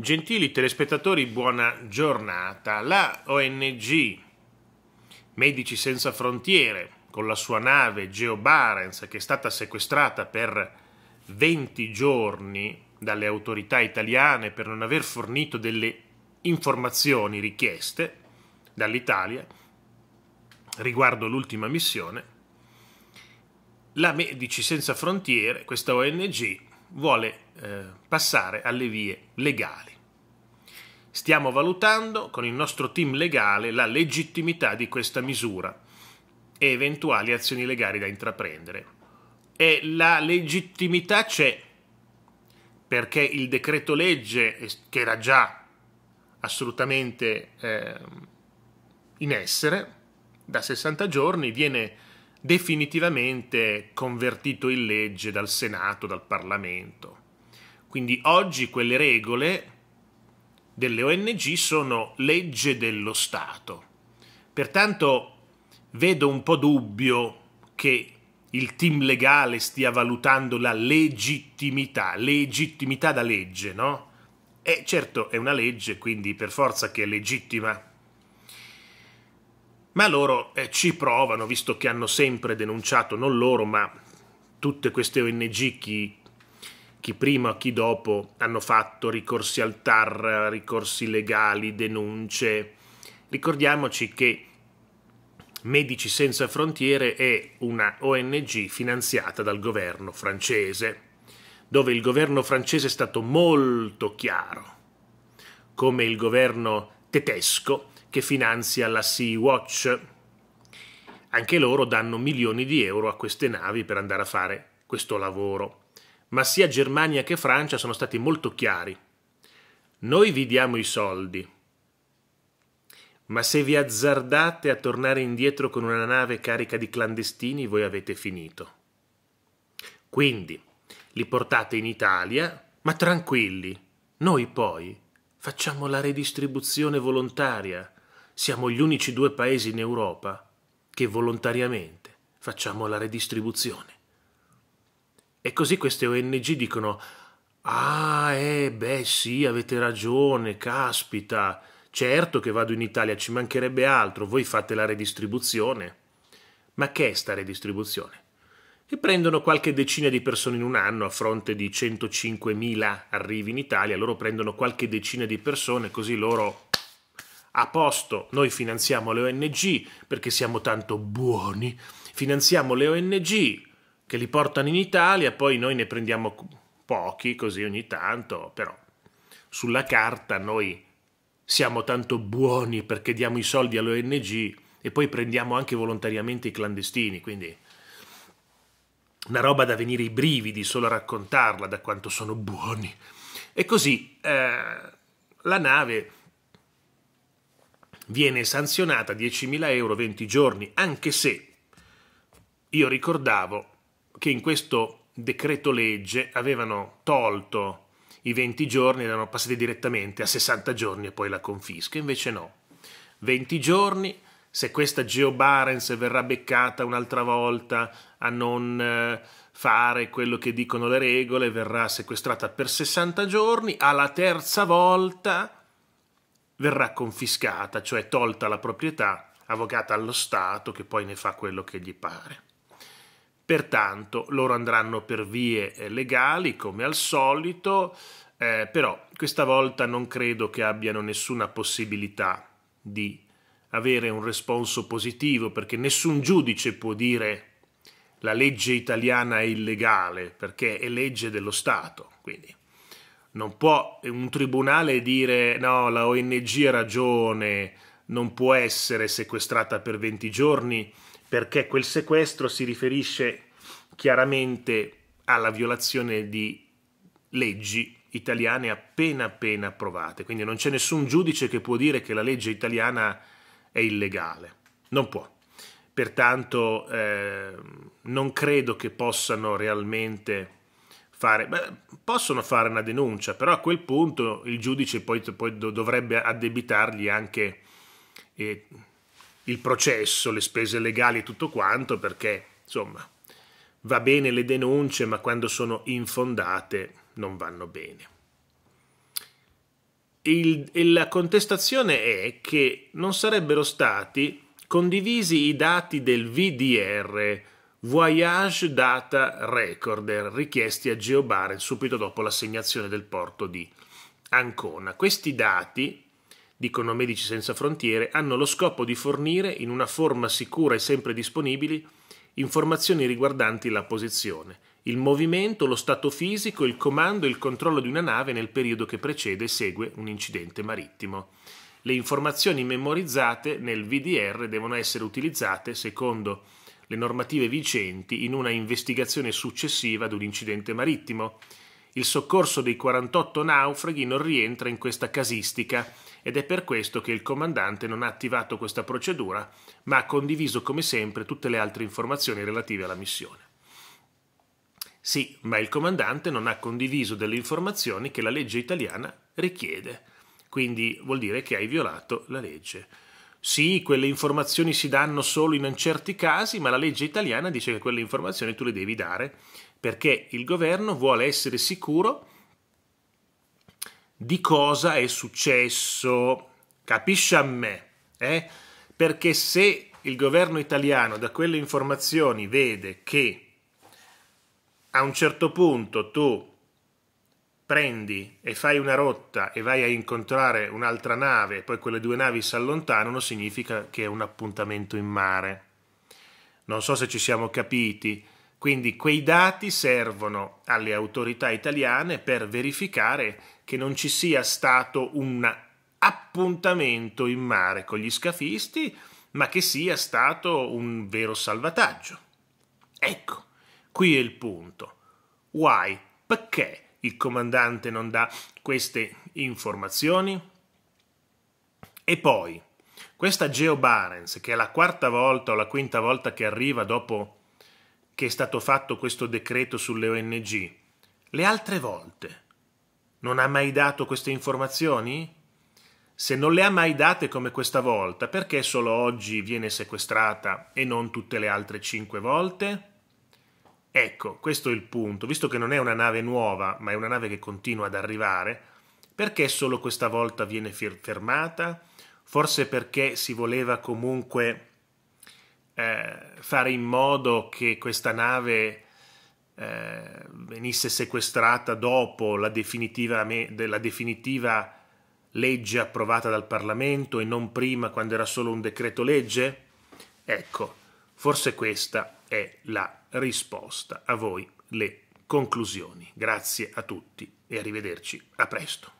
Gentili telespettatori, buona giornata. La ONG Medici Senza Frontiere, con la sua nave Geo Barents, che è stata sequestrata per 20 giorni dalle autorità italiane per non aver fornito delle informazioni richieste dall'Italia riguardo l'ultima missione, la Medici Senza Frontiere, questa ONG, vuole eh, passare alle vie legali. Stiamo valutando con il nostro team legale la legittimità di questa misura e eventuali azioni legali da intraprendere. E la legittimità c'è perché il decreto legge, che era già assolutamente eh, in essere da 60 giorni, viene definitivamente convertito in legge dal Senato, dal Parlamento. Quindi oggi quelle regole delle ONG sono legge dello Stato. Pertanto vedo un po' dubbio che il team legale stia valutando la legittimità, legittimità da legge, no? E certo è una legge, quindi per forza che è legittima. Ma loro eh, ci provano, visto che hanno sempre denunciato, non loro, ma tutte queste ONG, chi chi prima o chi dopo hanno fatto ricorsi al TAR, ricorsi legali, denunce. Ricordiamoci che Medici Senza Frontiere è una ONG finanziata dal governo francese, dove il governo francese è stato molto chiaro, come il governo tedesco che finanzia la Sea-Watch. Anche loro danno milioni di euro a queste navi per andare a fare questo lavoro ma sia Germania che Francia sono stati molto chiari. Noi vi diamo i soldi, ma se vi azzardate a tornare indietro con una nave carica di clandestini, voi avete finito. Quindi li portate in Italia, ma tranquilli, noi poi facciamo la redistribuzione volontaria. Siamo gli unici due paesi in Europa che volontariamente facciamo la redistribuzione. E così queste ONG dicono, ah, eh, beh sì, avete ragione, caspita, certo che vado in Italia, ci mancherebbe altro, voi fate la redistribuzione. Ma che è sta redistribuzione? Che prendono qualche decina di persone in un anno a fronte di 105.000 arrivi in Italia, loro prendono qualche decina di persone, così loro a posto, noi finanziamo le ONG perché siamo tanto buoni, finanziamo le ONG che li portano in Italia, poi noi ne prendiamo pochi così ogni tanto, però sulla carta noi siamo tanto buoni perché diamo i soldi alle ONG e poi prendiamo anche volontariamente i clandestini, quindi una roba da venire i brividi solo a raccontarla da quanto sono buoni. E così eh, la nave viene sanzionata 10.000 euro 20 giorni, anche se io ricordavo che in questo decreto legge avevano tolto i 20 giorni, erano passati direttamente a 60 giorni e poi la confisca, invece no. 20 giorni, se questa Geo Barents verrà beccata un'altra volta a non eh, fare quello che dicono le regole, verrà sequestrata per 60 giorni, alla terza volta verrà confiscata, cioè tolta la proprietà, avvocata allo Stato che poi ne fa quello che gli pare. Pertanto loro andranno per vie eh, legali come al solito, eh, però questa volta non credo che abbiano nessuna possibilità di avere un responso positivo perché nessun giudice può dire la legge italiana è illegale perché è legge dello Stato. Quindi non può un tribunale dire no, la ONG ha ragione, non può essere sequestrata per 20 giorni perché quel sequestro si riferisce chiaramente alla violazione di leggi italiane appena appena approvate. Quindi non c'è nessun giudice che può dire che la legge italiana è illegale. Non può. Pertanto eh, non credo che possano realmente fare, beh, possono fare una denuncia, però a quel punto il giudice poi, poi dovrebbe addebitargli anche eh, il processo, le spese legali e tutto quanto, perché insomma va bene le denunce, ma quando sono infondate non vanno bene. il, la contestazione è che non sarebbero stati condivisi i dati del VDR, Voyage Data Recorder, richiesti a GeoBarent subito dopo l'assegnazione del porto di Ancona. Questi dati, dicono Medici Senza Frontiere, hanno lo scopo di fornire in una forma sicura e sempre disponibile informazioni riguardanti la posizione, il movimento, lo stato fisico, il comando e il controllo di una nave nel periodo che precede e segue un incidente marittimo. Le informazioni memorizzate nel VDR devono essere utilizzate secondo le normative vigenti in una investigazione successiva ad un incidente marittimo. Il soccorso dei 48 naufraghi non rientra in questa casistica ed è per questo che il comandante non ha attivato questa procedura, ma ha condiviso come sempre tutte le altre informazioni relative alla missione. Sì, ma il comandante non ha condiviso delle informazioni che la legge italiana richiede, quindi vuol dire che hai violato la legge. Sì, quelle informazioni si danno solo in certi casi, ma la legge italiana dice che quelle informazioni tu le devi dare perché il governo vuole essere sicuro di cosa è successo. Capisci a me? Eh? Perché se il governo italiano da quelle informazioni vede che a un certo punto tu prendi e fai una rotta e vai a incontrare un'altra nave e poi quelle due navi si allontanano, significa che è un appuntamento in mare. Non so se ci siamo capiti. Quindi quei dati servono alle autorità italiane per verificare che non ci sia stato un appuntamento in mare con gli scafisti, ma che sia stato un vero salvataggio. Ecco, qui è il punto. Why? Perché il comandante non dà queste informazioni? E poi, questa Geo Barents, che è la quarta volta o la quinta volta che arriva dopo che è stato fatto questo decreto sulle ONG, le altre volte non ha mai dato queste informazioni? Se non le ha mai date come questa volta, perché solo oggi viene sequestrata e non tutte le altre cinque volte? Ecco, questo è il punto, visto che non è una nave nuova, ma è una nave che continua ad arrivare, perché solo questa volta viene fermata? Forse perché si voleva comunque eh, fare in modo che questa nave eh, venisse sequestrata dopo la definitiva, la definitiva legge approvata dal Parlamento e non prima quando era solo un decreto legge? Ecco, forse questa è la risposta. A voi le conclusioni. Grazie a tutti e arrivederci. A presto.